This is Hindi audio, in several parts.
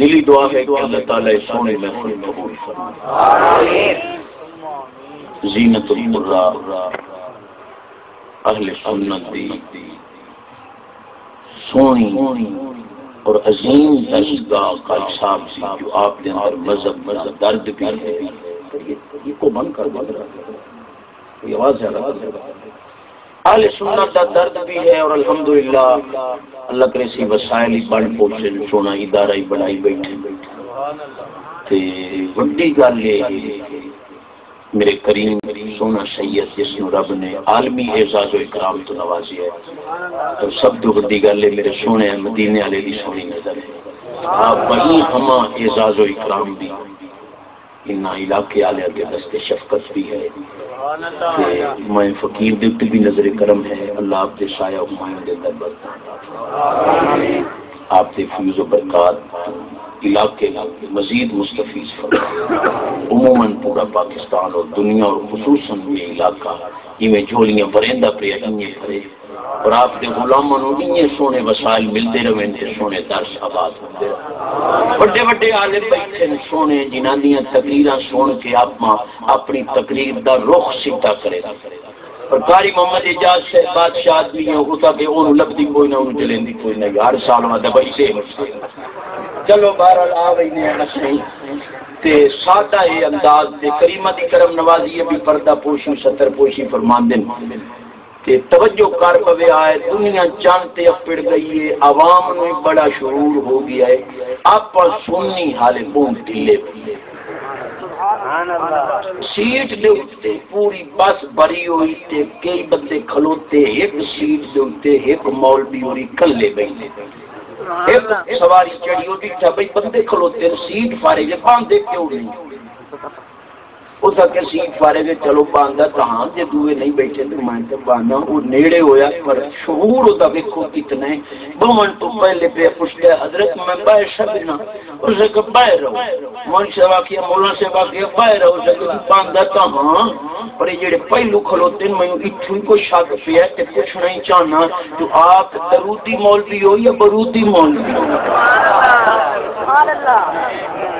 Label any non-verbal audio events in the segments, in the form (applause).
दिली दुआ है कि अल्लाह ताला सोने महफिल कबूल जीनत उर्रा अहले दी। सोनी और अजीम का हिसाब सी जो आपने और मज़हब मज़हब दर्द कर बंद रहा आवाज़ है अहले सुन्नत का दर्द भी है और अलहमदुल्ला अल्लाह करे सी ही सोना इदारा ही बनाई बैठे। गल मेरे करीम सोना सैयद रब ने आलमी एजाज इकराम तो नवाजी है। तो सब तो वीडी गल मेरे सोने मदीने की नज़र है। हाँ वही एजाज इकराम भी। इन्ना इलाके आलिया के दस्ते शफकत भी है। मैं फकीर दिखती भी नज़र करम है। अल्लाह आपके साया हुमायूं के अंदर बरकत आपके फ्यूज बरकत इलाके इलाके मजीद मुस्तफीज उमूमन पूरा पाकिस्तान और दुनिया और खसूस में इलाका, इवें झोलियाँ भरेंदा पे इवें भरे और आपके गुलामों इन्हें सोने वसाइल मिलते रहे सोने दर्श आबाद होंगे बड़े बड़े आले बैठे सोने जिन्हों तकरीर सुन के आप अपनी तकरीर का रुख सीधा करेगा चलो ये अंदाज करीमा की करम नवाजी भी पर्दा पोशी सत्र पोशी फरमान कि कर पवे आए, दुनिया जानते अपिड़ गई है, आवाम में बड़ा शरूर हो गया है। आप सुननी हाले बूंद ढीले। सीट दे उत्ते पूरी बस भरी हुई कई बंदे खलोते, एक सीट दे उत्ते एक मौलवी और कल्ले बैठे। एक सवारी चढ़ी होती बंदे खलोते सीट फारे जे बांधे क्यों नहीं ਉਸ ਅਕੇ ਸੀਟ ਬਾਰੇ ਦੇ ਚਲੋ ਬਾਂਦਾ ਕਹਾਂ ਜੇ ਦੂਏ ਨਹੀਂ ਬੈਠੇ ਤੇ ਮੈਂ ਤੇ ਬਾਨਾ ਉਹ ਨੇੜੇ ਹੋਇਆ ਪਰ ਸ਼ਹੂਰ ਉਹਦਾ ਵੇਖੋ ਕਿਤਨੇ ਬਵਨ ਤੋਂ ਪਹਿਲੇ ਪੇ ਪੁੱਛਿਆ ਹਜ਼ਰਤ ਮੈਂ ਬਾਹਰ ਸ਼ਬਨਾ ਉਸੇ ਕੇ ਬਾਹਰ ਰਹੋ ਮਨ ਸੇਵਾ ਕੀ ਮੌਲਾ ਸੇਵਾ ਕੀ ਬਾਹਰ ਰਹੋ ਜੇ ਬਾਂਦਾ ਕਹਾਂ ਪਰ ਇਹ ਜਿਹੜੇ ਪਹਿਲੂ ਖਲੋਤੇ ਮੈਨੂੰ ਇੱਥੋਂ ਹੀ ਕੋਈ ਸ਼ੱਕ ਪਿਆ ਤੇ ਪੁੱਛਣਾ ਹੀ ਚਾਹਨਾ ਤੂੰ ਆਪ ਦਰੂਦੀ ਮੌਲਵੀ ਹੋ ਜਾਂ ਬਰੂਦੀ ਮੌਲਵੀ ਹੋ ਸੁਭਾਨ ਅੱਲਾਹ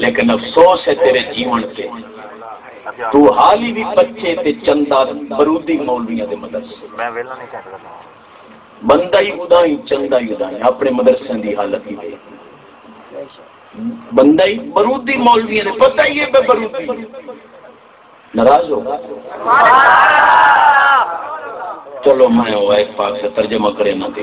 लेकिन अफसोस है तेरे जीवन से तू हाल ही भी बच्चे ते चंदा बरूदी मौलविया के मदरसे। मैं वेला नहीं कहता बंदा ही उदाई चंदा ही उदाई अपने मदरसे की हालत ही है बंदा ही बरूदी मौलविया ने पता ही है बरूदी। नाराज़ होगा चलो मैं वो एक पाक से तर्जमा करे ना दे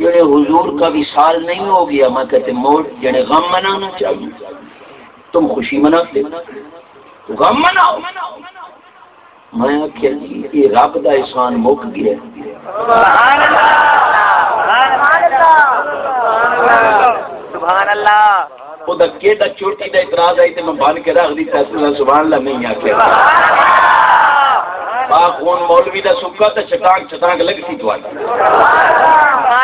जड़े हुजूर का विशाल नहीं हो गया। मैं कहते मोड़ जड़े गम मनाना चाहिए। तुम खुशी मनाते। तो गम मनाओ। मैं आख्या रब का एहसान मुक गया। ਉਹਦਾ ਕਿਹੜਾ ਚੋਟੀ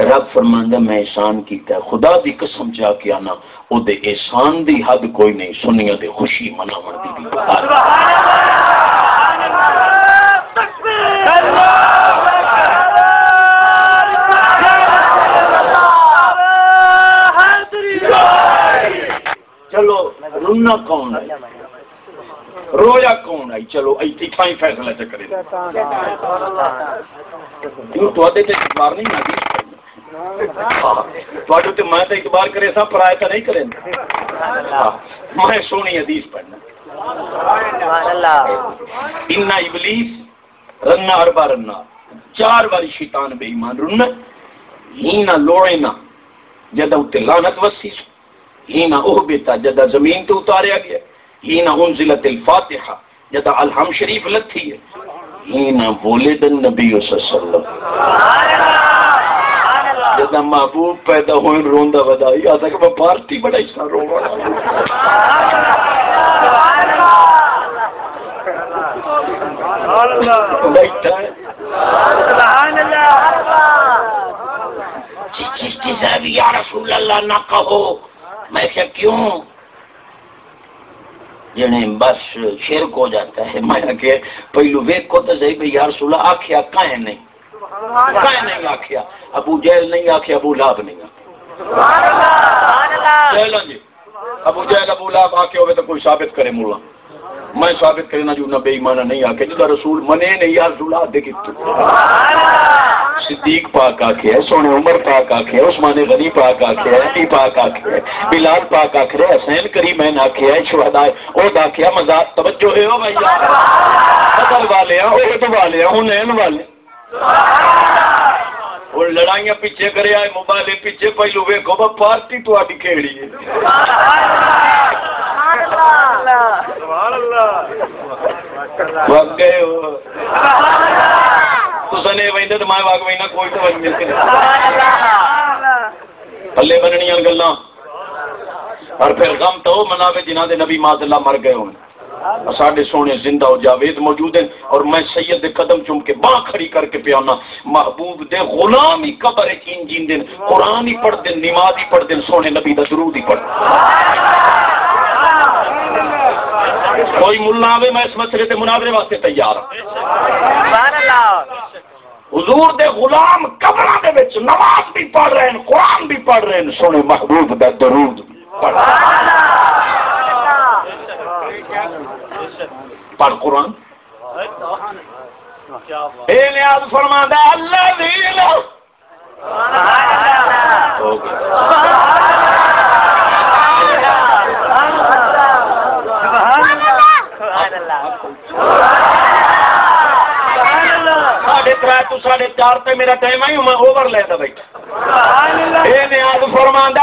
रब फरमांदा मैं एहसान किया खुदा की कसम जाके आना एहसान की हद कोई नहीं सुनिया के खुशी मनाव की भी चलो रुना कौन है? रोया कौन आई चलो इतना ही फैसला चक्कर नहीं थोड़े तो जदा ज़मीन ते उतारिया गया। ही ना उन जिलत फातिहा, जदा अलहम शरीफ लथी है। ही ना बोले दन नबी सल्लल्लाहु अलैहि वसल्लम। जदा महबूब पैदा कि बड़ा हिस्सा रोवा या रसूल अल्लाह। ना कहो मैं क्या क्यों? जने बस शिरक को जाता है। मैं के पहलू वेखो तो सही भाई यार सुला आखिया कहे नहीं। नहीं आखिया? अबू जैल नहीं आखिया अबू लाभ नहीं आखिया। जी। अबू जैल अबू लाभ आके हो तो कोई साबित करे मुला मैं साबित करना जो ना बेईमाना नहीं आके जिदा रसूल मने नहीं यार रसूल दे कि सिद्दीक पाक आखे है सोने उमर पाक आखे है उस्मान गनी पाक आखे है अली पाक आखे है बिलाल पाक आखे है हसैन करीमैन आखे है शुहदा ओ दाखिया मज़ाक तवज्जो है ओ बदल वाले हैं ओहद वाले हैं हुनैन वाले। और लड़ाइयाँ पीछे करे आए मोबाइल पीछे पहलू वेखो पार्टी थोड़ी खेड़ी है वग गए हो तुसने वेंदे तो मैं वग वेना कोई तो वग मिलके पल्ले बननियाँ गल्लां और फिर गम तो मनावे जिन्हों के नबी मादल्ला मर गए होने साढ़े सोने ज़िंदा हो जावेद मौजूद है। और मैं सैयद कदम चुम के बाह खड़ी करके पियाना महबूब दे गुलाम ही कबर कीन जींदे कुरान ही पढ़ते नमाज़ ही पढ़ते सोने नबी का दरूद ही पढ़ते कोई मुला आवे, मैं इस मसले के मुनावरे वास्ते तैयार हजूर दे गुलाम कबर नमाज़ भी पढ़ रहे हैं, कुरान भी पढ़ रहे हैं, सोने महबूब दा दरूद पढ़ पढ़ कुरान। नियाज फरमांदा अल्लाह साढ़े त्रै तू साढ़े चार पे मेरा टाइम आई मैं ओवर लेता बैठा। नियाज फरमांदा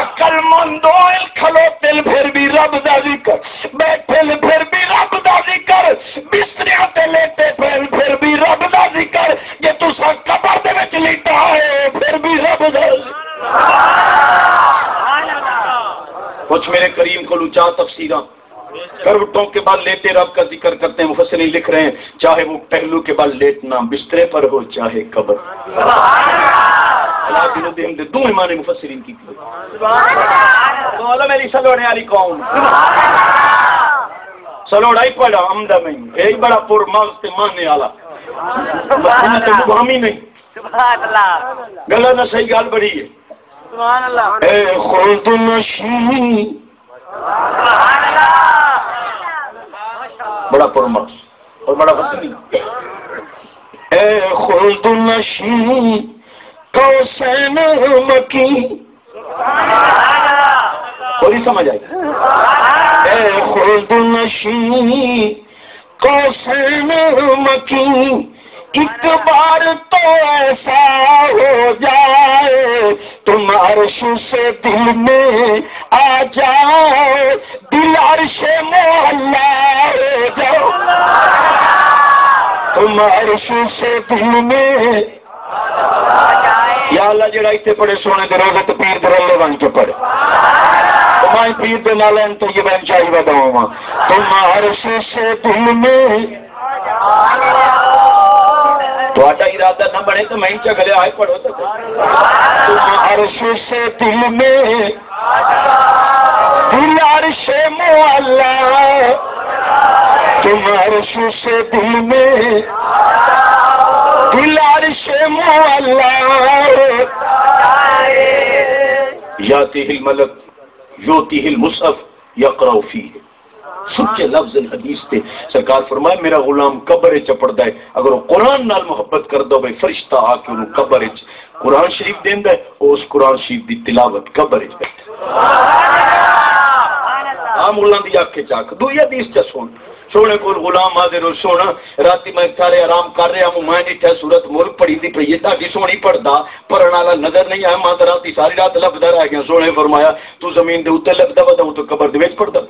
अकलमंदो खलो तिल फिर भी रब का ज़िक्र बैठे फिर भी रब का ज़िक्र बिस्तरिया ते लेटे फिर फिर भी रब का ज़िक्र जे तुसा कबर के लीटा है फिर भी रब का कुछ मेरे करीम को लुचा तफसीरा करवटों के बाद लेटे रब का ज़िक्र करते हैं मुफसरी लिख रहे हैं चाहे वो पहलू के बाद लेटना बिस्तरे पर हो चाहे कबर। दो ईमान मुफसरीन की। मेरी सलोड़े कौन सलोड़ा ही पड़ा अमदा में यही बड़ा पुर मस्त मानने वाला तो नहीं। गला ना सही गाल बड़ी है। खुद नशी बड़ा पुरमस और बड़ा वतनी खुल्द नशी मकी थोड़ी समझ आई। खुल्द नशी कौसैन मकी एक बार तो ऐसा हो जाए तुम अर्श से दिल में आ जाओ, दिल अर्श मोहल्ला जाओ। तुम अर्श से दिल में या अल्लाह जरा इतने पढ़े सोने के रोज़े पीर दरल्ले बन के पढ़े तुम्हारे पीर के नाले तो ये मैं चाहिए बताऊँगा तुम अर्श से दिल में थोड़ा इरादा न बने तो मैं चगले आए पढ़ो तो अर्श से दिल में दिल अर्श मोहल्ला तुम अर्श से दिल में दिल अर्श मोहल्ला याती हिल मलक योती हिल मुसफ यकरौफी है सच्चे लफ्ज हदीस थे सरकार फरमाए मेरा गुलाम कबर चपड़ता है अगर वो कुरान नाल मोहब्बत कर दो भाई फरिश्ता आके उन्होंने कबर च कुरान शरीफ देंदा है उस कुरान शरीफ की तिलावत कबर च। आम मुल्ला की आखे चाक दूसरी हदीस च सुन। सोने को गुलाम हाजिर सोना। राती मैं सारे आराम कर रहा हूँ। मैं डिठा सूरत मुल्क पढ़ी दी पई। ताकि सोनी पढ़दा, पढ़ने वाला नज़र नहीं आया। मैं राती सारी रात लभदा रह गया। सोने फरमाया, तू ज़मीन के उत्ते लभदा वदा तो कबर दे पढ़दा।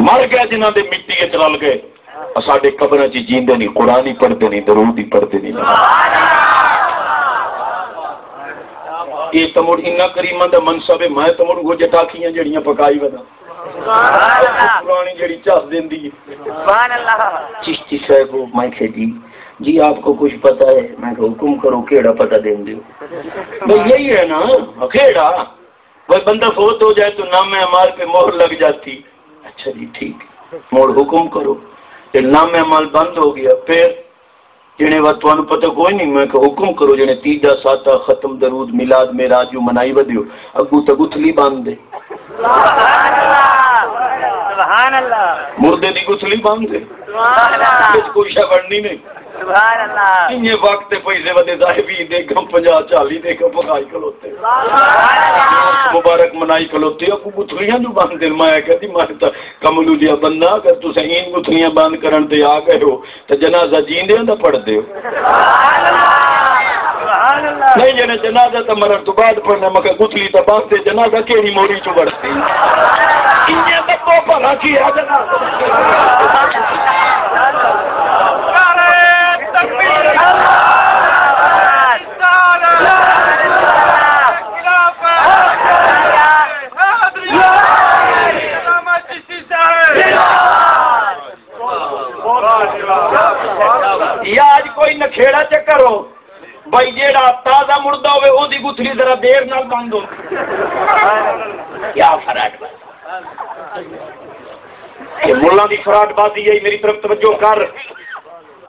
मर गया जिन्हों के मिट्टी चल गए। साडे कबर च जींदे नहीं कुरान ही पढ़ते नहीं दरूद ही पढ़ते नहीं ये तो मुड़ इन्ना करीमा का मनसब है मैं तो मुड़ वो जटाखियाँ जड़ियाँ पकाई वदा पुरानी जड़ी चस देंदी चिश्ती साहब मैं खेदी जी आपको कुछ पता है मैं हुक्म करो केड़ा पता दे दो यही है ना खेड़ा वही बंदा फोत हो जाए तो नाम अमाल पे मोहर लग जाती अच्छा जी ठीक मोड़ हुक्म करो नाम अमाल बंद हो गया फिर जिने वक्त पता कोई नहीं मैं हुक्म करो जिने तीजा साता खत्म दरूद मिलाद में राजू मनाई वधियो अगू तो गुथली बाँध दे मुर्दे की गुथली बाँध दे कुछ बननी नहीं इन्ने वक्त पैसे वधे साहिबी देखम पंजाह चाली देखम पकाई खलोते। मुबारक मनाई खलोते अगू गुथलियाँ जो बाँध दे मैं कहती मैं तो कमलू जिया बंदा अगर तुस इन गुथलियाँ बंद करन ते आ गए हो तो जनाजा जींदे तो पढ़दे हो। नहीं जने जनाजा तो मरण तो बाद पढ़ना मगर गुथली तो बांधते जनाजा केड़ी मोरी चो बढ़ते तो भला की कोई नखेड़ा च करो भाई जेड़ा ताज़ा मुर्दा होवे ओदी गुथली जरा देर नाल बंद हो क्या फराट मुल्ला दी फराट बाजी है मेरी तरफ़ तवज्जो कर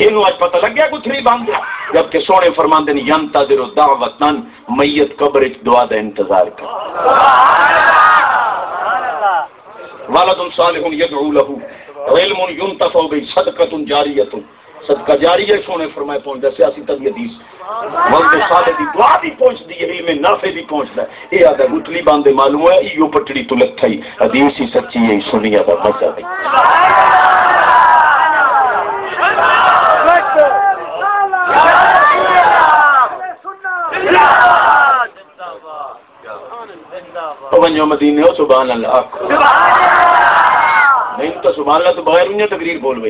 इनू आज पता लग गया गुथली बंद जबकि सोने फरमांदे ने यंता दिरो दावतन मैयत कब्र दुआ दा इंतज़ार कर वालदुन सालिहुन यदउ लहू इल्मुन युंतफउ बि सदकतुन जारियतुन सदका जारी है सोने फरमाए पहुँचता सियासी तभी हदीस। मौत साले दी दुआ भी पहुंचदी है इल्म नाफे भी पहुंचदा है। ये आदा गुतली बांधे मालूम है इयो पटड़ी तो लथा ही हदीस ही सच्ची है सुनिया दा मज़ा है। वञो मदीने हो सुभान अल्लाह नहीं तो सुभान अल्लाह तो बगैर उन्हें तकरीर बोल तो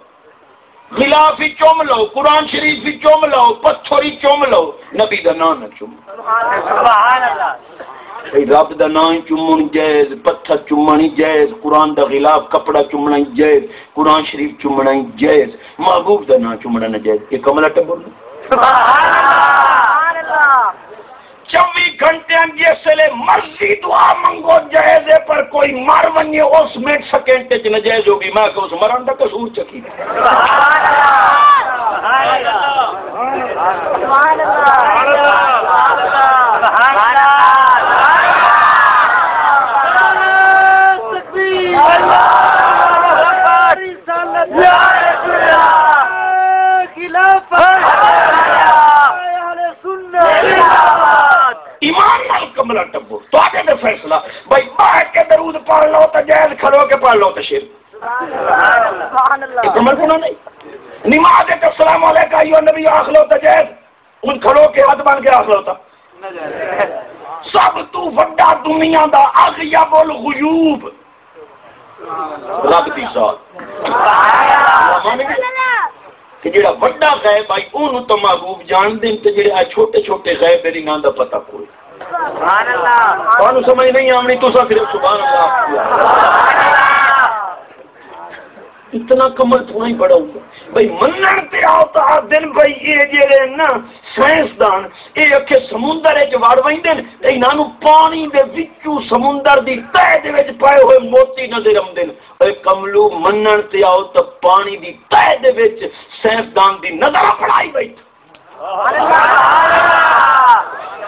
खिलाफ ही चुम लो, कुरान शरीफ ही चुम लो, पत्थर ही चुम लो, नबी का ना ना चुम। रब का नाम चुमन जायज़, पत्थर चुमन ही जायज़, कुरान का खिलाफ कपड़ा चुमना ही जायज़, कुरान शरीफ चुमना ही जायज़, महबूब का ना चुमना ना जायज़। ये कमला टब्बर चौबी घंटे जिसले मर्ज़ी दुआ मंगो जायज़ है पर अन्य उस मिनट सेकेंड च नजायज होगी मैं कि उस मरण का कसूर चकी। ईमान कमला टब्बू तो फैसला भाई के दरूद पढ़ लो तो जैज खड़ो के पढ़ लो तो शिर। कमर को नहीं? नमाज़ तो सलाम का यो नबी आखलो तो जैज उन खड़ो के हाथ बन के आखलो तो। सब तू वड्डा दुनिया दा अगयाबुल गुयूब। रब दी कि जेड़ा तो महबूब जानदे ते जेड़े छोटे छोटे गैब दी ना दा पता कोई। थानू समझ नहीं आनी इतना कमल थोड़ा ही बड़ा होगा भाई दिन भाई ये जेड़े ना साइंसदान ये अखे समुंदर विच वड़ पानी के बिचू समुंदर की तह पाए हुए मोती नज़र आते हैं कमलू मन से आओ तो पानी की तह दे साइंसदान नज़र पड़ाई बैठ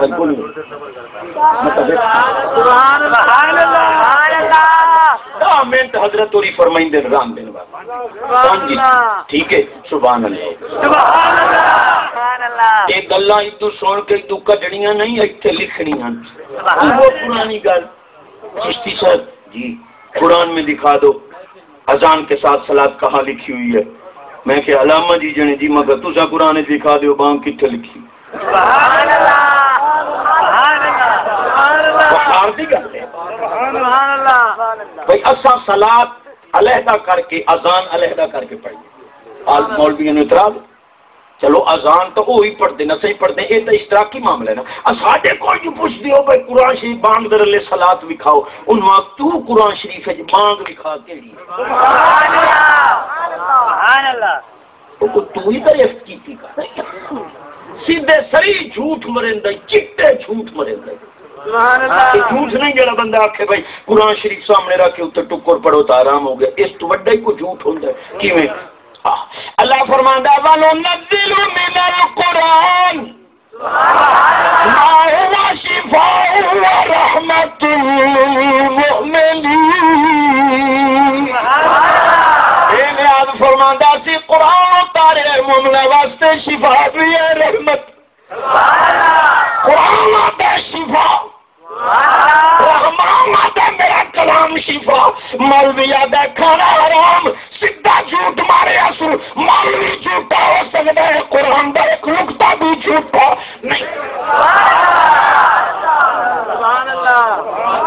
बिल्कुल हाँ, तो हाँ ठीक है सुबह पुरानी गल। चिश्ती जी कुरान में दिखा दो। अजान के साथ सलाद कहाँ लिखी हुई है? मैं अलामा जी जने जी मगर तुझा कुरान दिखा दो बांग लिखी भाई असा सलाद अलहदा करके अजान अलहदा करके पढ़िए आल मौलवियों ने इतराज चलो अजान तो वही पढ़ते न सही पढ़ते ये तो इश्तराकी मामला है ना। साढ़े कोई जो पूछ दियो भाई कुरान शरीफ बांग दर ले सलात विखाओ उन वक्त तू कुरान शरीफ है बांग विखा केड़ी वो तू ही दरियाफ्त की थी का सीधे सही झूठ मरेंदा चिट्टे झूठ मरेंदा। झूठ नहीं जरा बंदा आखे भाई कुरान शरीफ सामने रखे उत्ते टुकर पढ़ो तो आराम हो गया। इस तो वड्डा ही को झूठ होंदा है। किवें? अल्लाह फरमांदा वालो नज़िलु मिनल कुरान। मा नियाज फरमांदा सी कुरान उतारे मुमला वास्ते शिफा भी है रहमत कुरान आता शिफा रहमान आता मेरा कलाम शिफा मौलवी आता खाना हराम सीधा झूठ मारे असु मौलवी झूठा हो सकता है कुरान का एक नुकता भी झूठा नहीं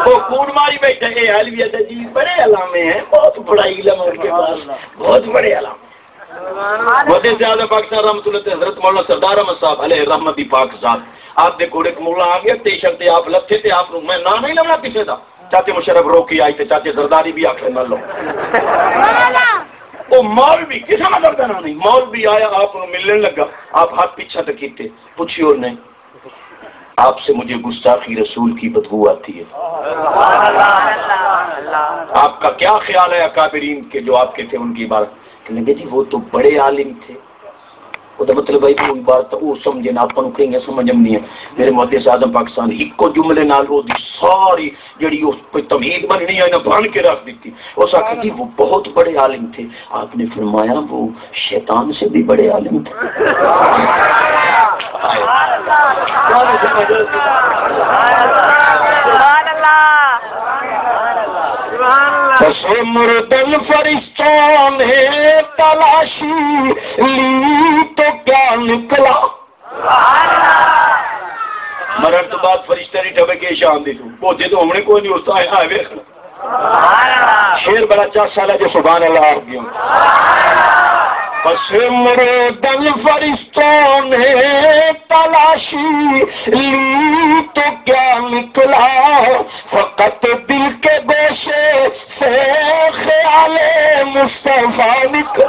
वो कूड़ मारी बैठे ये अलविया जी बड़े अलामे हैं बहुत बड़ा इलम उनके पास बहुत बड़े अलामे वजह ज़्यादा पाकिस्तान रहमतुल्लाह हज़रत मौलाना सरदार अहमद साहब अलैहि रहमत पाक जात आप दे कोड़े मुला आ गया ते आप लथे ते आप मैं ना नहीं लगना किसे दा। चाचे मुशरफ रोकी आई ते चाचे सरदारी भी आखे न लो। वो किसे ना नहीं? मौलवी आया आप मिलने लगा आप हाथ पीछा तक कीते पूछियो नहीं। आपसे मुझे गुस्ताखी रसूल की बदबू आती है। आपका क्या ख्याल है अकाबरीन के जो आपके थे, उनकी बात कहने जी, वो तो बड़े आलिम थे। ਉਹਦਾ ਮਤਲਬ ਹੈ ਕਿ ਇਬਾਰਤ ਉਹ ਸਮਝੇ ਨਾ ਆਪਾਂ ਨੂੰ ਕਹੀਆਂ ਸਮਝ ਨਹੀਂ ਹੈ ਮੇਰੇ ਮੁਹੱਦਿਸ ਆਜ਼ਮ ਪਾਕਿਸਤਾਨ ਇੱਕੋ ਜੁਮਲੇ ਨਾਲ ਉਹਦੀ ਸਾਰੀ ਜਿਹੜੀ ਉਸ पे तमीद बननी है ना बांध के रख दी थी उस आखा जी वो बहुत बड़े आलिम थे आपने फरमाया वो शैतान से भी बड़े आलिम थे सुभान मुर्दल फरिश्तों ने तलाशी ली तो क्या निकला? मरण तो बाद फरिश्ते नहीं ठबे के शान दी तू पौधे तो हमने कोई नहीं होता है वेखना शेर बड़ा चार साल जो सुबह अल्लाह गया। बस मुर्दल फरिश्तों ने तलाशी ली तो क्या निकला? फकत दिल के गोशे आले मुस्तफ़ा लिखो।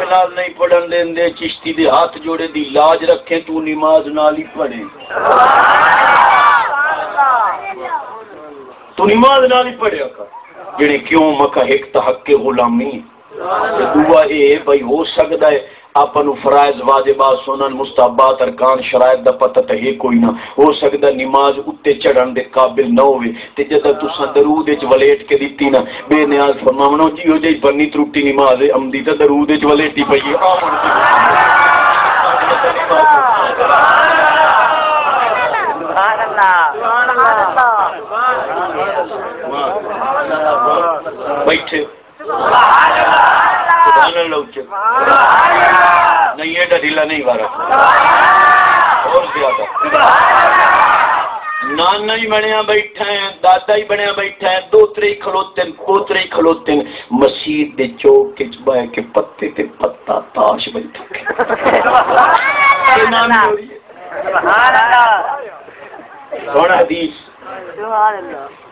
नाल नहीं पढ़न लें दे चिश्ती दे हाथ जोड़े दी, लाज रखे तू नमाज़ नाल ही पढ़े। तू नमाज़ नाल ही पढ़िया जेड़े क्यों मका एक तहक गुलामी दुआ ए भाई हो सकता है अपन फराइज वाजिबा सुन मुस्ताबात अरकान शरायत का पता तो एक कोई ना। हो सकता नमाज़ उत्ते चढ़न के काबिल ना हो जब तुसा दरूद वलेट के दी ना बेनियाज फरमावनो जिहो जी बनी त्रुटी नमाज़ आमदी तो दरूद वलेटी पई बैठे। और ज़्यादा। नाना ही दादा ही खलोते हैं पोतरे ही खलोते हैं। के बह के पत्ते ते पत्ता ताश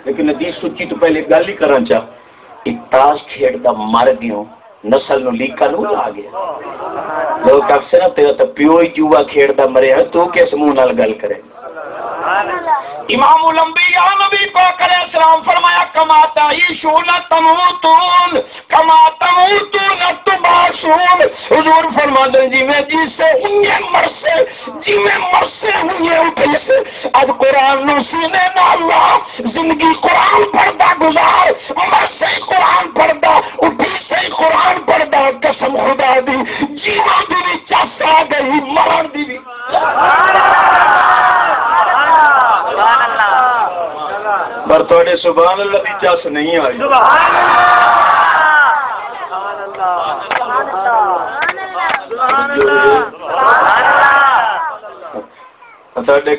लेकिन अदीश सुची तो पहले गल ही करा चाह एक ताश खेड मर गयो नस्ल नीका नु आ गया। लोग अक्सर तेरा तो प्यो ही जुआ खेड़ मरे तू किस मुँह गल करे? इमाम नबी पाक अलैहिस्सलाम फरमाया कमाता ईशून तमूतून, कमा तमूतून तुबासून हुजूर फरमाते हैं जिਵੇਂ जिसे हुए मरसे जिਵੇਂ मरसे हुए उठे से अब कुरान नु सीने नाल ला ज़िंदगी कुरान पढ़दा गुजार मरसे कुरान पढ़दा उठी से कुरान पढ़दा कसम खुदा दी जीवन दी भी गई, मरण दी पर थोड़े सुबह अल्लाह चस नहीं आई।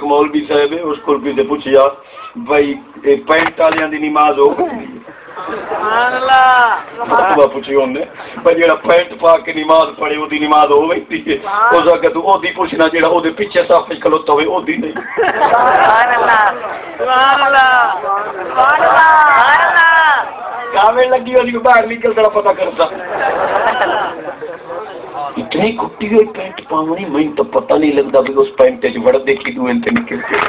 मौलवी साहब उस कुर्पी से पूछिया भाई पैंट आलिया की नमाज़ हो गई। ਹੋ ਗਈ ਫਤਵਾ ਪੁੱਛੀ ਉਹਨੇ ਪਰ ਜਿਹੜਾ ਪੈਂਟ ਪਾ ਕੇ ਨਮਾਜ਼ ਪੜੇ ਉਹਦੀ ਨਮਾਜ਼ ਹੋ ਬੈਠੀ ਹੈ ਉਸ ਅਗੇ ਤੂੰ ਉਹਦੀ ਪੁੱਛਣਾ ਜਿਹੜਾ ਉਹਦੇ ਪਿੱਛੇ ਸਾਫ ਵਿੱਚ ਖਲੋਤਾ ਹੋਵੇ ਉਹਦੀ ਨਹੀਂ ਕਾਵੇਂ ਲੱਗੀ ਉਹਦੀ ਬਾਹਰ ਨਿਕਲਦਾ ਪਤਾ ਕਰਦਾ इतनी कुट्टी हुई पैंट पावनी मैं तो पता नहीं लगता भी उस पैंट च वड़ देखी तू इनते निकल के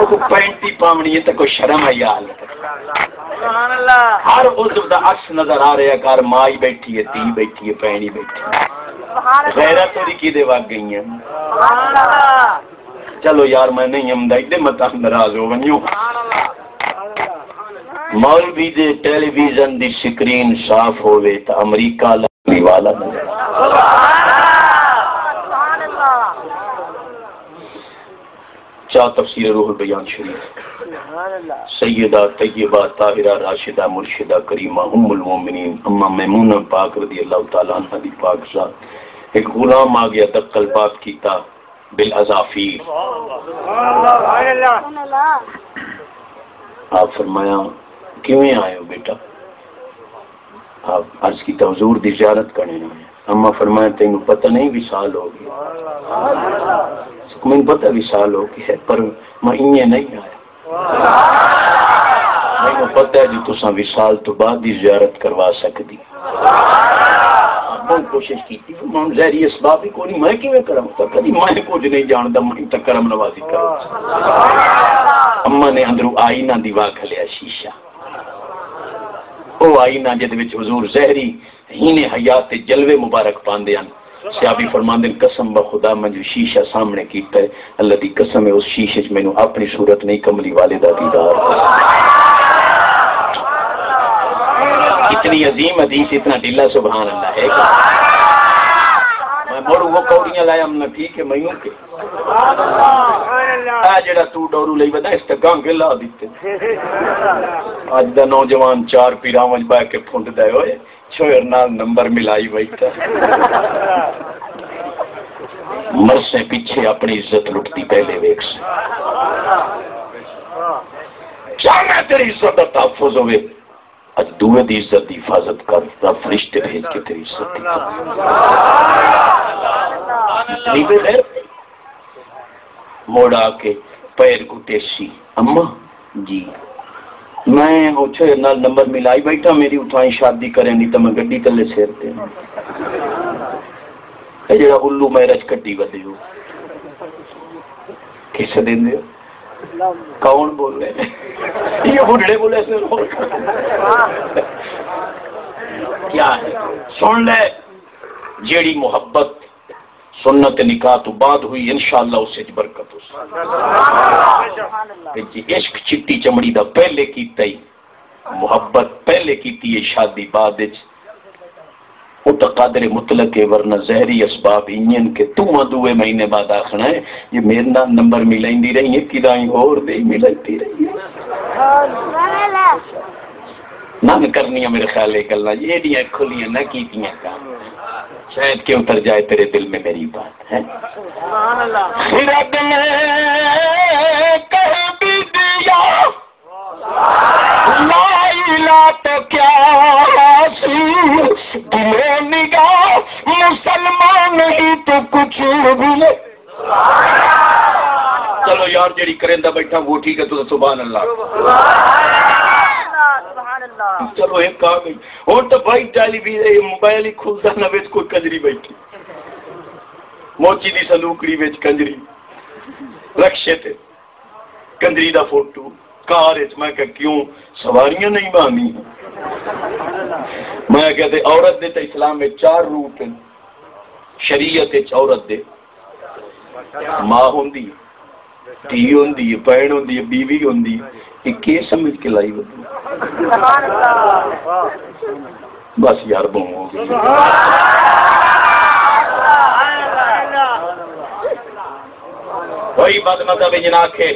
वो पैंट ही पावनी है तो कोई शर्म है यार हर उस दा अक्स नज़र आ रहा घर माँ ही बैठी है धी बैठी है भैन ही बैठी है। गैरत थोड़ी की वाग गई है। चलो यार मैं नहीं आमदा इतने मत नाराज़ हो वनियो मौलवी दे टेलीविज़न की स्क्रीन साफ़ होवे तो अमरीका लगने वाला नज़र चाह तफसीर रूहुल बयान शरीफ। सैयदा तैयबा ताहिरा राशिदा मुर्शिदा करीमा उम्मुल मोमिनीन अम्मा मैमूना पाक रदी अल्लाह अन्हा दी पाक साथ एक गुलाम आ गया दक्कल बात कीता बिल अजाफीर आप फरमाया किवें आए हो बेटा? आप अर्ज़ की हजूर दी जियारत करने आए अम्मा फरमाया तेन पता नहीं विशाल हो गया। मैंने पता विशाल हो गया पर मैं इं नहीं आया मैंने पता है जी तुसा विशाल तो बाद ही जियारत करवा सकती बहुत कोशिश की थी मैं जहरी इसबाब ही कोई मैं किवें करम तो कभी मैं कुछ नहीं जानता मैं तो करम नवाजी करो अम्मा ने अंदरों आई ना दीवा खलिया शीशा आईना जिद हजूर जहरी हीने हयात जलवे मुबारक पाते हैं सियाबी फरमांदे कसम बखुदा खुदा शीशा सामने किया है अल्लाह की कसम है उस शीशे च मैनू अपनी सूरत नहीं कमली वाले का दीदार। इतनी अजीम हदीस इतना ढीला सुभान अल्लाह है मैं वो कौड़ियाँ लाया हमने ठीक है के। तू डोरू बता इस ला अज का नौजवान चार पीराव बह के फुंड दे छोर नंबर मिलाई बैठा तो। पीछे अपनी इज़्ज़त लुटती पहले वेख से। तेरी इज़्ज़त का तहफुज हो अज दुए की इज़्ज़त की हिफाजत कर फरिश्ते भेज के तेरी इज़्ज़त मोड़ा के पैर को टेसी अम्मा, जी। मैं उठे नंबर मिलाई, बैठा, मेरी उठाई, शादी करें, नहीं तो मैं गड्डी तले सिर ते जरा उल्लू मैरज कड्डी वधे हो। किस देंदे हो कौन बोल? रहे ये बुढ़े बोले से क्या है? सुन ले जेड़ी मोहब्बत सुन्नत निकाह तो बाद हुई इंशाला उस बरकत इश्क चिट्टी चमड़ी का पहले किया मुहब्बत पहले की शादी बाद तो कादरे मुतलक है वरना जहरी असबाब इंजन के तू दुए महीने बाद आखना है ये मेरे ना नंबर मिलाईंदी रही है किराई और दे मिलाती रही है। ना करनी मेरे ख्याल गल ये खुलियाँ ना की काम। शायद के उतर जाए तेरे दिल में मेरी बात, है? कह भी दिया लाइला तो क्या दिले निगाह मुसलमान ही तो कुछ भी चलो यार जेड़ी करेंदा बैठा, वो ठीक है तो सुबह अल्लाह। चलो एक आ गई और तो भाई टेलीविज़न मोबाइल ही खुलता ना बेच कोई कंजरी बैठी। मोची दी सलूकड़ी बेच कंजरी। रक्षे थे कंजरी का फ़ोटो, कार मैं क्या क्यों? सवारियाँ नहीं मांगी मैं कहते औरत दे तो इस्लाम में चार रूप हैं। शरीयत औरत दे। माँ होंगी धी होंगी भैन होंगी बीवी होंगी लाई बस यार वही बद मतलब जना के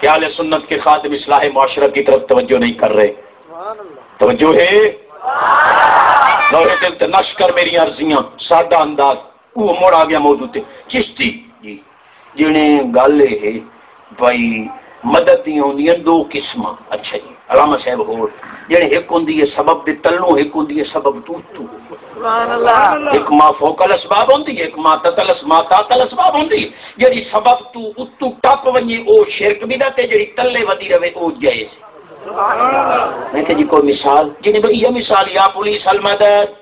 ख्याल सुन्नत के खादम इसलाह माशरत की तरफ़ तवज्जो नहीं कर रहे। तवज्जो है? नश कर मेरी अर्जियाँ। सादा अंदाज। वो मुड़ आ गया मौजूद चिश्ती। जिन्हें गल है। भाई मदद दी होंदियाँ दो किस्म। अच्छा जी अलामा साहब होर जेड़े एक होंदी है सबब दे तल्लों एक होंदी है सबब तू तू एक माँ फोकल असबाब होंदी है एक माँ ततल माँ तातल असबाब होंदी जेड़ी सबब तू उतू टप ओ शिरक बिदत है जेड़ी तल्ले वदी रवे ओ जायज़ मैं जी कोई मिसाल? जिन्हें भाई ये मिसाल या पुलिस हल मदद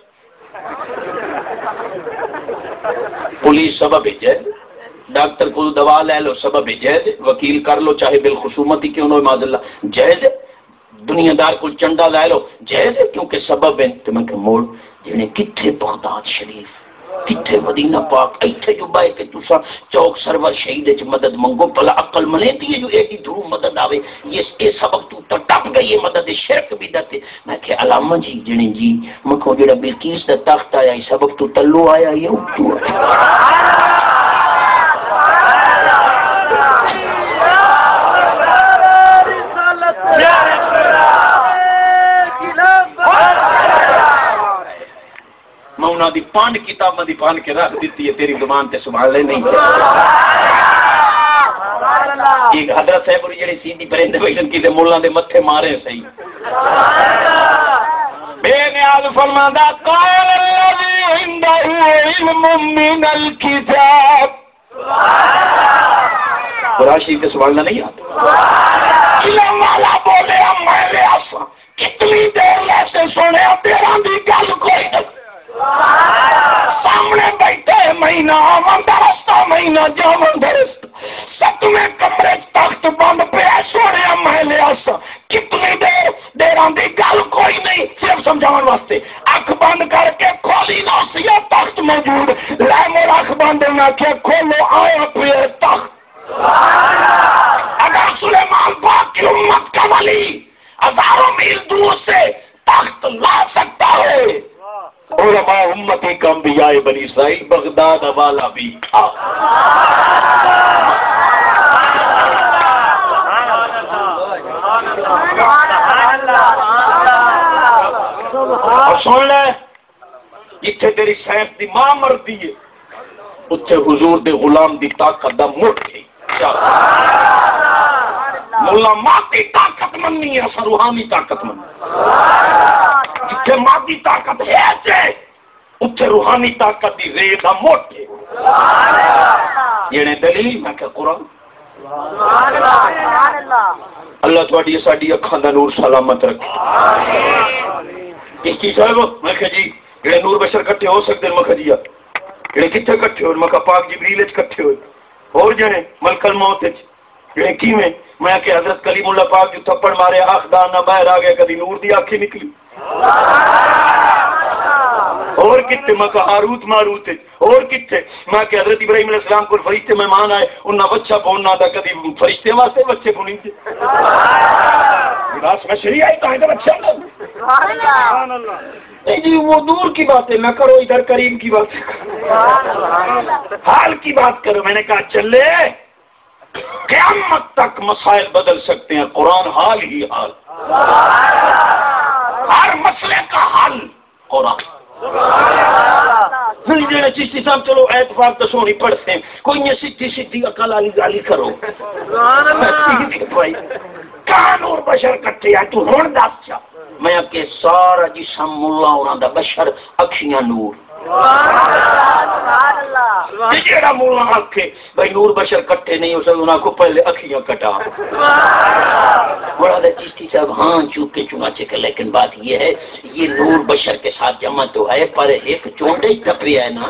पुलिस सबब है डॉक्टर को दवा ले लो, सबब जैज वकील कर लो, चाहे बिल खसूमत ही क्यों ना माजल्ला जैज दुनियादार को चंडा लै लो। जैज क्योंकि सबब है। तो मैं मोड़, जिन्हें किथे बगदाद शरीफ किथे मदीना पाक इथे जो के तुसा चौक सरवर शहीद मदद मंगो, भला अकल मनेती है जो ध्रुव मदद आवे। ये सबक तू तो टप गई है, मदद शिरक भी दते मैं के जी जिने जी मखो जेड़ा दा तख्त आया सबक तू तल्लो आया, ये मैं उन्होंने पाँच किताबों की पान के रख दी है तेरी ज़ुबान से संभाल ले नहीं एक हज़रत साहब सीधी परिंदे बैठन किसी मुल्ला के मत्थे मारे सही बेनियाज फरमांदा काल इल्म मिनल किताब कुरान शरीफ के संभालना नहीं आता इलम वाला बोले मैं कितनी देर वैसे सुने तेरा भी गल कोई नहीं सामने बैठे महीना आवन रस्ता महीना जावन रस्ता सतवें कमरे तख्त बंद पे सोने मैं लिया कितनी देर देर की गल कोई नहीं, सिर्फ़ समझावन वास्ते। अख बंद करके खोली ना सिया तख्त मौजूद। लै मोर अख बंद ना के खोलो, आया पे तख्त। अगर सुलेमान पाक की उम्मत का वली, हज़ारों मील दूर से तख्त ला सकता है उलमा उम्मती कम बनी सही बगदाद वाला भी था सुन ले जिथे तेरी सैंस की माँ मरदी है, उत्थे हुजूर दे गुलाम दी ताकत दा मुठ मुला माती ताकत मननी है, असा रूहानी ताकत मन जिथे माती ताकत है उथे रूहानी ताकत की वेख आ मोटे। जने दलील मैं क्या कुरान? अल्लाह थोड़ी साड़ी अखा का नूर सलामत रखे। इसकी साहब मैं क्या जी जेडे नूर बशर कट्ठे हो सकते मैं जी जेडे कितने कट्ठे हो मैं पाक जबरील कट्ठे हो और जने मलकल मौत जेडे किवें? मैं क्या हज़रत कलीमुल्ला पाक जो थप्पड़ मारे आखदान ना बाहर आ गया कभी नूर की आखी निकली। कितने मैं कहा हारूत मारूत और कितने मैं कि हज़रत इब्राहिम अलैहिस्सलाम को फरिश्ते मेहमान आए उन्ना बच्चा बोलना था? कभी फरिश्ते वास्ते बच्चे बोनी थे। में शरी आई बच्चा? नहीं जी वो दूर की बात है। मैं करो इधर करीम की बात। हाल की बात करो। मैंने कहा चले क्यामत तक मसाइल बदल सकते हैं। कुरान हाल ही हाल। हर मसले का हल। कुरान। चिश्ती साहब चलो एतवार तो सोनी पढ़ते कोई सीधी सीधी अकल वाली गाली करो। भाई, कान और बशर कटे तू हूँ दस मैं के सारा जिसम बशर अखियाँ नूर। चिश्ती साहब हाँ के लेकिन बात ये है, ये नूर बशर के साथ जमा तो है, पर एक चोंडे टपरिया है ना।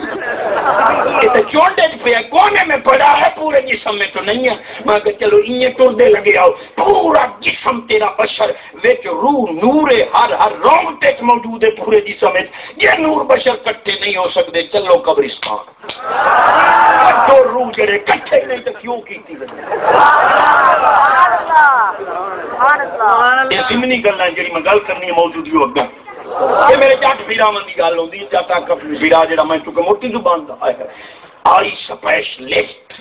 ये तो चोंडे पे कोने में पड़ा है, पूरे जिसम में तो नहीं है। मैं चलो, इन्हें टुरदे लगे आओ। पूरा जिसम तेरा बशर विच रूह नूरे हर हर रोंगटे मौजूद है, पूरे जिसम में। ये नूर बशर नहीं हो सकते, चलो कब्रिस्तान। तो रूह जेड़े इकट्ठे नहीं तो क्यों की जिमनी गल जी मैं गल करनी मौजूदगी अगर ये मेरे जट पीरावन की गल होती जाता पीरा जरा मैं चुके मोटी ज़ुबान आई स्पेशलिस्ट।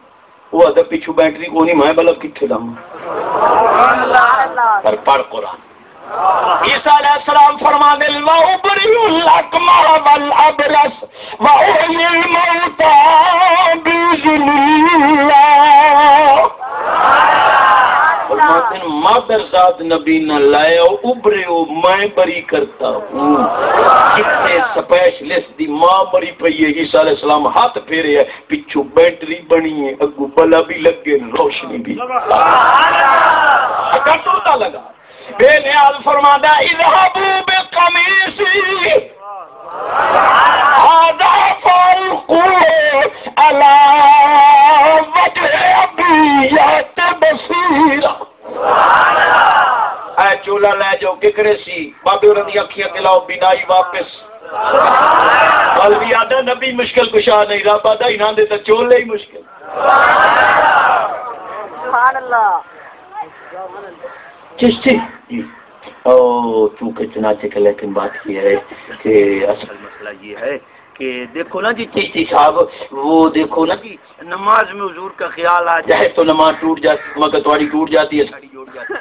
वो अदब पिछू बैटरी को नहीं मैं बल्ब कितने दम। पर पढ़ कुरान। ईसा अलैहिस्सलाम फरमा दिल वल अबरस उहिल मौता बिज़निल्लाह मादर जात नबी न लायो, उभरियो, मैं बरी करता हूँ। कितने स्पेशलिस्ट दी माँ मरी पई है, ईसा अलैहिस्सलाम हाथ फेरे है पिछू बैटरी बनी है अगू बला भी लगे रोशनी भी टूटा लगा बेनियाज फरमादा, इजहबू बिकमीसी हादा फल्कु अला वजह अबियत बसीरा। ऐ चोला ले जाओ किकरे सी। बाबे उन्हां दी अखियाँ दिलाओ बिनाई वापस। कल भी आदा नबी मुश्किल कुशा नहीं रब आदा इन्हां दे तो चोले ही मुश्किल। चिश्ती। ओ चूँकि चुनाचे के लेकिन बात ये है कि असल मसला ये है कि देखो ना जी चिश्ती साहब वो देखो ना जी नमाज़ में हजूर का ख्याल आ जाए तो नमाज़ टूट जाती मगर तुम्हारी टूट जाती है साड़ी जोड़ जाती है।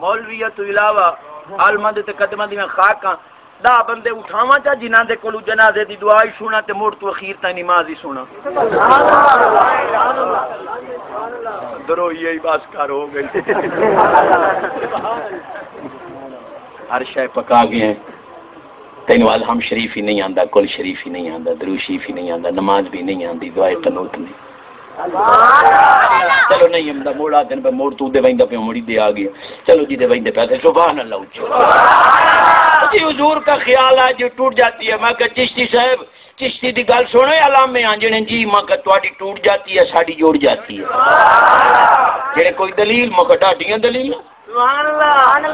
मौलवी तो इलावा आलमा दे कदमां दी खाक दा बंदे उठावा चा जिन्हां दे कोलू जनाजे दी दुआ ही सुना ते मुड़ तू अखीर ताईं नमाज़ ही सुना। दरो यही बस कर हो गई। (laughs) हर शय पका गए तेन वाल हम शरीफ ही नहीं आंदा कुल शरीफ ही नहीं आंदा दरू शरीफ ही नहीं आंदा नमाज़ भी नहीं आंदी दुआए तनोत नहीं चलो नहीं हमदा मोड़ा दिन पे मोड़ तू दे वंदा पे मोड़ी दे आ गया चलो जी दे वंदे पैसे सुभान अल्लाह उच्चो जी हुजूर का ख्याल है जो टूट जाती है मैं कह चिश्ती साहब चिश्ती दी गल सुनो अलामे आंजने जी मैं कह तुम्हारी टूट जाती है साड़ी जोड़ जाती है जेड़े कोई दलील मैं कह ढाडियाँ दलील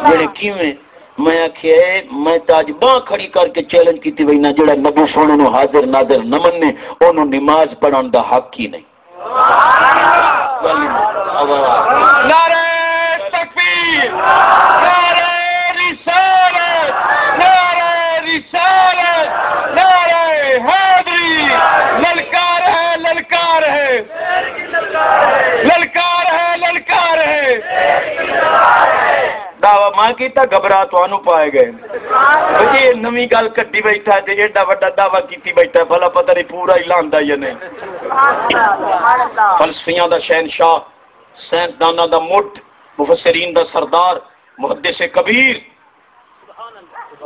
जेड़े किवें मैं आखिया मैं तो अज बाह खड़ी करके चैलेंज की वही ना जोड़ा नबी सोने हाजिर नाजिर न मन्ने, ओनू नमाज़ पढ़ाने का हक ही नहीं। नारे ललकार है ललकार है। किया घबरा तुम पाए गए नवी गल कटी बैठा है एडा वा दावा की बैठा भला पता नहीं पूरा ही लादा ही नहीं फलसिया का शहनशाह साइंसदाना का मुठ मुफसरीन का सरदार मुहदे से कबीर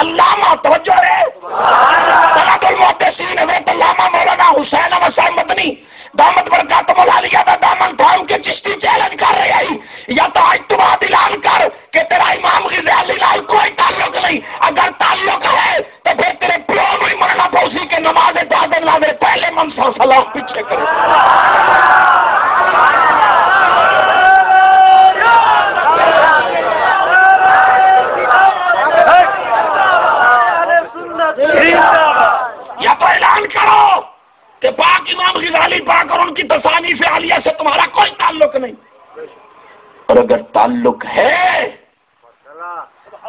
अल्लामा तवज्जो है सलातुल मुहद्दिसीन हज़रत अल्लामा मौलाना हुसैन अहमद मदनी। दामद बरकत मौला लिया दा दामन थाम के चिश्ती चैलेंज कर रहे हैं। या तो आज तू बात ऐलान कर कि तेरा इमाम गिजाली लाल कोई ताल्लुक नहीं। अगर ताल्लुक है तो फिर तेरे प्यो में मरना पौसी के नमाज़ दादर नादर पहले मन सौ सलाम पीछे करो या तो ऐलान करो कि पाक इमाम गिजाली उनकी तसानी से आलिया से तुम्हारा कोई ताल्लुक नहीं। और अगर ताल्लुक है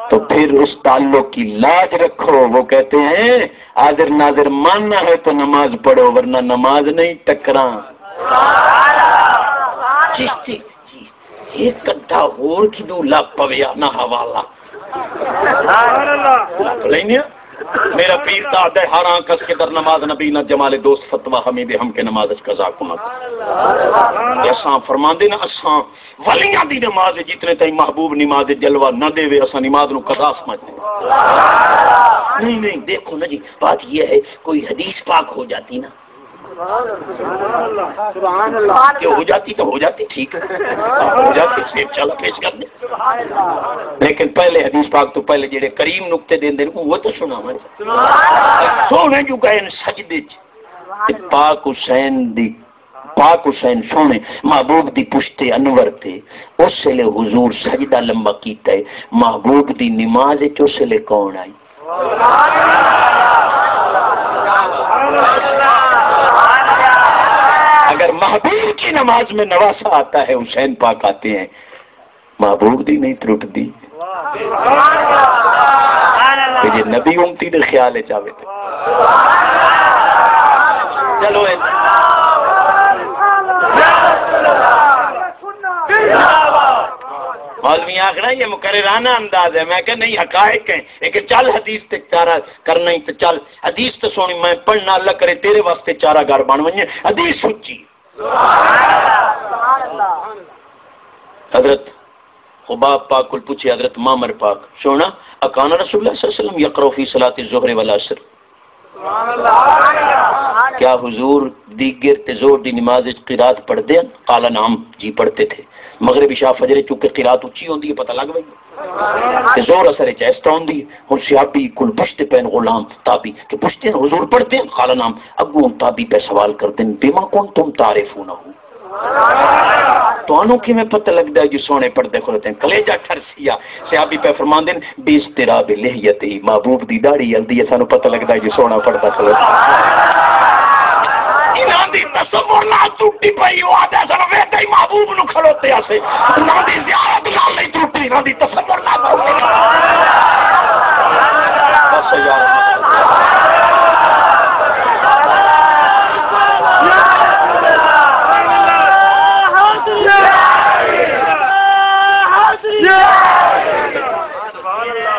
तो फिर उस ताल्लुक की लाज रखो। वो कहते हैं आदिर नादिर मानना है तो नमाज़ पढ़ो वरना नमाज़ नहीं टकरा। एक कट्ठा और की दू पविया ना हवाला। मेरा पीर ताद है, हर आंकस के दर नमाज़ नबी ना जमाले दोस्त फतवा हमें भी हम के नमाज़ कजा कुनत असा फरमांदे ना, असा वलियाँ दी नमाज़ जितने ताई महबूब नमाज़ जलवा ना देवे, असा नमाज़ नु कजा समझते नहीं नहीं, देखो ना जी, बात ये है, कोई हदीस पाक हो जाती ना कि हो जाती तो हो जाती ठीक है। हो जाती सेब चला पेश कर दे लेकिन पहले हदीस पाक तो पहले जेड़े करीम नुक्ते देंदे वो तो सुना सोने जो गए सजदे ते पाक हुसैन दी पाक हुसैन सोने महबूब दी पुश्ते अनवर थे उस वेले हुजूर सजदा लंबा कीता है। महबूब दी नमाज़ च उस वेले कौन आई? महबूब की नमाज़ में नवासा आता है हुसैन पाक आते हैं। महबूब दी नहीं त्रुटती तो ये नबी उमती ने ख्याल है चावे थे चलो मौलवी आखना ये मुकर्राना अंदाज है। मैं क्या नहीं हकायक है। एक चल हदीस ते चारा करना ही तो चल। हदीस तो सोनी मैं पढ़ना अल्लाह करे तेरे वास्ते चारा घर बन वने हदीस सच्ची। हज़रत खुबाब पाक कुल पूछे, हज़रत मामर पाक, सोना अकाना रसूलुल्लाह सल्लल्लाहु अलैहि वसल्लम यकरो फ़ी सलाती ज़ुहर वल असर। क्या हुजूर दीगर ते ज़ोर दी नमाज़ किरात पढ़दे हैं? काला नाम जी पढ़ते थे। मगरिब, इशा, फजर, चूँकि किरात उच्ची होंदी है, पता लग ते जोर असर च इस तरह होंदी है हुन सियाबी कुल पुछते पैन गुलाम ताबी कि पुछते हैं हुजूर पढ़ते हैं काला नाम अगू ताबी पे सवाल करते हैं बिमा कौन तुम तारीफून हो ਤੁਹਾਨੂੰ ਕਿਵੇਂ ਪਤਾ ਲੱਗਦਾ ਹੈ ਜੀ ਸੋਹਣੇ ਪਰਦੇ ਖੁੱਲਦੇ ਹਨ ਕਲੇਜਾ ਠਰਸੀਆ ਸਿਆਬੀ ਪੈ ਫਰਮਾਉਂਦੇ ਨੇ ਬੀਸ ਤੇਰਾ ਬਿਲਹਿਯਤ ਹੀ महबूब ਦੀ ਦਾੜੀ ਜਲਦੀ ਹੈ ਸਾਨੂੰ ਪਤਾ ਲੱਗਦਾ ਹੈ ਜੀ ਸੋਹਣਾ ਪਰਦਾ ਖੁੱਲਦਾ ਇਹਨਾਂ ਦੀ ਤਸਵਰ ਨਾਲ ਟੁੱਟੀ ਪਈ ਉਹ ਆਦਾ ਸਨ ਵੇਖਦੇ ਹੀ महबूब ਨੂੰ ਖਲੋਤੇ ਆਸੇ विरोधी तो सब बस यार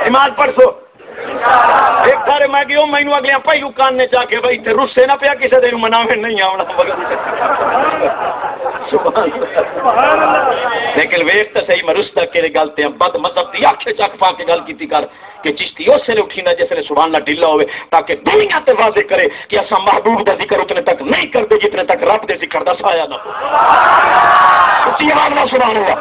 नमाज़ पढ़सो एक थारे मैं गयो मैनू अगलियाँ भाई कान ने जाके भाई ते रुस्से ना पिया, किसी दिन मनावे, नहीं आवना लेकिन वेख तो सही, मैं रुसदा केरे गलते हैं। बद मतलब की आखे चक पा के गल की कर कि चिश्ती उस ने उठी ना जिसने सुबह ना ढिला हो ताकि दुनिया ते वाजे करे कि असा महबूब का ज़िक्र उतने तक नहीं करते जितने तक रब के ज़िक्र का साया ना सुबह हुआ